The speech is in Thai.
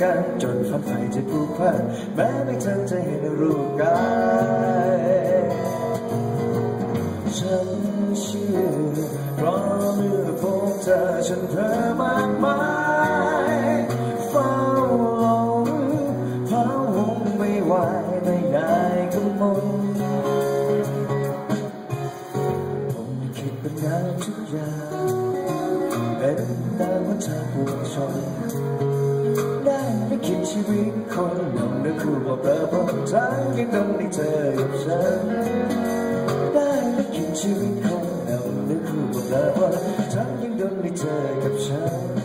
กันจนฝันใฝ่จะผูกพันแม้ไม่ทันจะเห็นรูปกายฉันเชื่อเพราะเมื่อพบเธอฉันเพ้อมากมายเฝ้าหลงเผาหงไม่ไหวไม่ได้ก็มนผมคิดเป็นงานทุกอย่างเป็นตามวใจปวงชนได้ไม่ วิตคนหนึ่งนั่นคือว่าเปรพบทั้งยังต้องได้เจออยู่เฉันได้ไม่คิดชีวิตคนหนึ่งนั่นคือว่าเปรพบทั้งยังต้องได้เจอกับฉัน